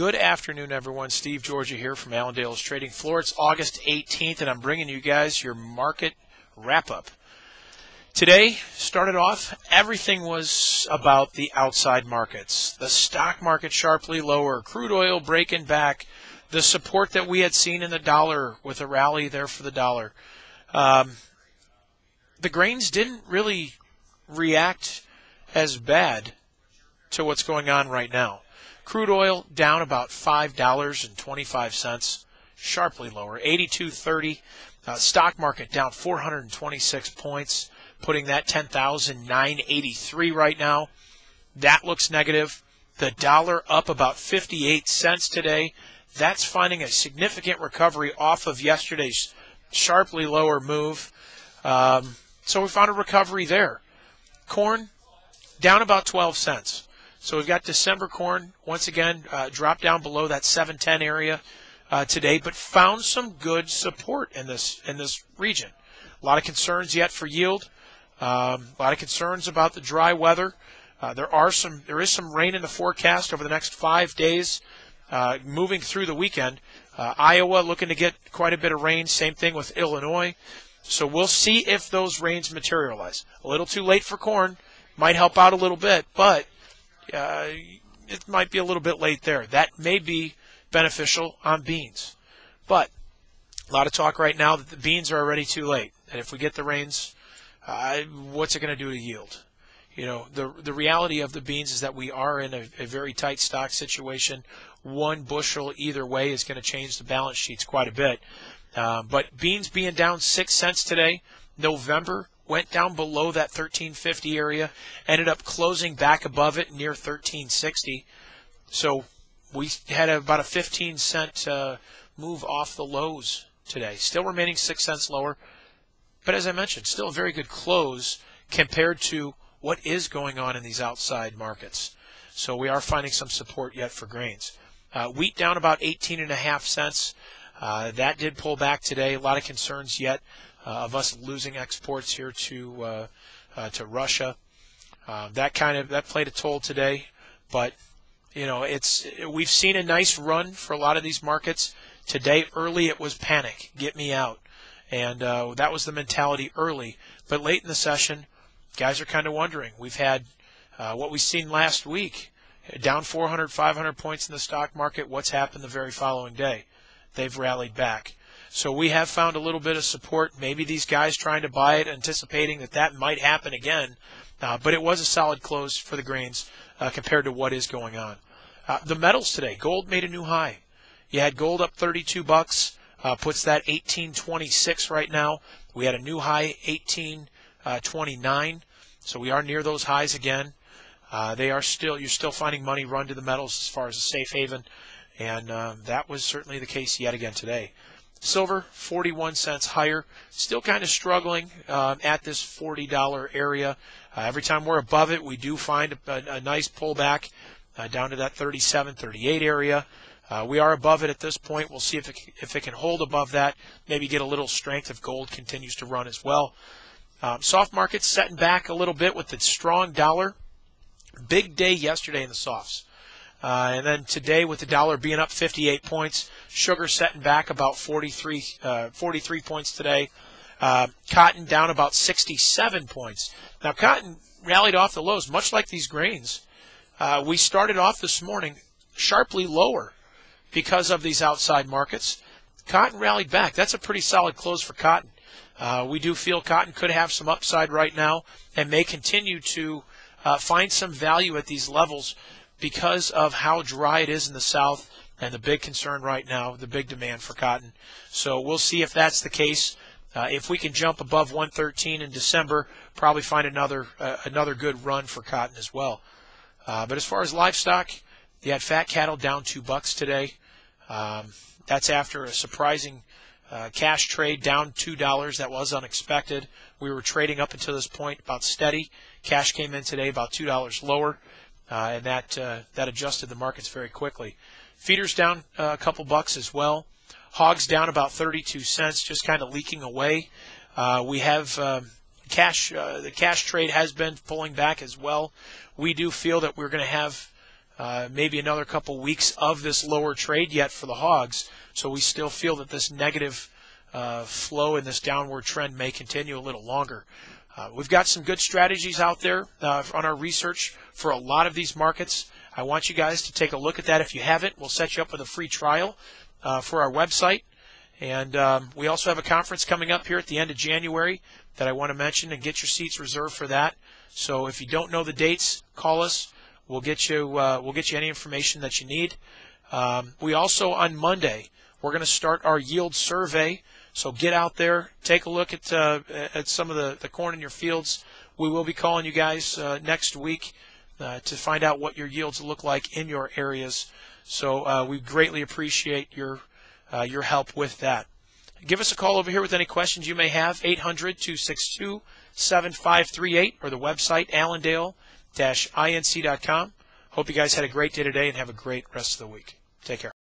Good afternoon, everyone. Steve Georgia here from Allendale's Trading Floor. It's August 18th, and I'm bringing you guys your market wrap up. Today started off, everything was about the outside markets. The stock market sharply lower, crude oil breaking back, the support that we had seen in the dollar with a rally there for the dollar. Um, the grains didn't really react as bad to what's going on right now. Crude oil down about $5.25, sharply lower, 82.30. Uh, stock market down 426 points, putting that 10,983 right now. That looks negative. The dollar up about 58 cents today. That's finding a significant recovery off of yesterday's sharply lower move. Um, so we found a recovery there. Corn down about 12 cents. So we've got December corn once again uh, dropped down below that 710 area uh, today, but found some good support in this in this region. A lot of concerns yet for yield. Um, a lot of concerns about the dry weather. Uh, there are some there is some rain in the forecast over the next five days, uh, moving through the weekend. Uh, Iowa looking to get quite a bit of rain. Same thing with Illinois. So we'll see if those rains materialize. A little too late for corn. Might help out a little bit, but uh, it might be a little bit late there. That may be beneficial on beans. But a lot of talk right now that the beans are already too late. And if we get the rains, uh, what's it going to do to yield? You know, the the reality of the beans is that we are in a, a very tight stock situation. One bushel either way is going to change the balance sheets quite a bit. Uh, but beans being down six cents today, November went down below that 1350 area, ended up closing back above it near 1360. So we had about a 15 cent uh, move off the lows today, still remaining six cents lower. But as I mentioned, still a very good close compared to what is going on in these outside markets. So we are finding some support yet for grains. Uh, wheat down about 18 and a half cents. Uh, that did pull back today. A lot of concerns yet of us losing exports here to uh, uh, to Russia. that kind of that played a toll today, but you know it's we've seen a nice run for a lot of these markets. Today early it was panic, get me out, and uh, that was the mentality early. But late in the session, guys are kind of wondering. We've had uh, what we've seen last week, down 400, 500 points in the stock market. What's happened the very following day? They've rallied back. So we have found a little bit of support. Maybe these guys trying to buy it, anticipating that that might happen again. Uh, but it was a solid close for the grains uh, compared to what is going on. Uh, the metals today, gold made a new high. You had gold up 32 bucks, uh, puts that 1826 right now. We had a new high 1829, uh, so we are near those highs again. Uh, they are still you're still finding money run to the metals as far as a safe haven, and um, that was certainly the case yet again today. Silver, 41 cents higher. Still kind of struggling um, at this $40 area. Uh, every time we're above it, we do find a, a nice pullback uh, down to that 37, 38 area. Uh, we are above it at this point. We'll see if it, if it can hold above that, maybe get a little strength if gold continues to run as well. Um, soft markets setting back a little bit with the strong dollar. Big day yesterday in the softs. Uh, and then today, with the dollar being up 58 points, sugar setting back about 43, uh, 43 points today. Uh, cotton down about 67 points. Now, cotton rallied off the lows, much like these grains. Uh, we started off this morning sharply lower because of these outside markets. Cotton rallied back. That's a pretty solid close for cotton. Uh, we do feel cotton could have some upside right now and may continue to uh, find some value at these levels because of how dry it is in the south and the big concern right now, the big demand for cotton. So we'll see if that's the case. Uh, if we can jump above 113 in December, probably find another uh, another good run for cotton as well. Uh, but as far as livestock, you had fat cattle down two bucks today. Um, that's after a surprising uh, cash trade down two dollars. That was unexpected. We were trading up until this point about steady. Cash came in today about two dollars lower uh, and that uh, that adjusted the markets very quickly. Feeders down uh, a couple bucks as well. Hogs down about 32 cents, just kind of leaking away. Uh, we have um, cash. The cash trade has been pulling back as well. We do feel that we're going to have uh, maybe another couple weeks of this lower trade yet for the hogs. So we still feel that this negative uh, flow and this downward trend may continue a little longer. Uh, we've got some good strategies out there uh, on our research for a lot of these markets. I want you guys to take a look at that. If you haven't, we'll set you up with a free trial uh, for our website. And um, we also have a conference coming up here at the end of January that I want to mention and get your seats reserved for that. So if you don't know the dates, call us. We'll get you uh, we'll get you any information that you need. Um, we also on Monday we're going to start our yield survey. So get out there, take a look at uh, at some of the, the corn in your fields. We will be calling you guys uh, next week uh, to find out what your yields look like in your areas. So uh, we greatly appreciate your uh, your help with that. Give us a call over here with any questions you may have, 800 262 7538, or the website, allendale inc.com. Hope you guys had a great day today and have a great rest of the week. Take care.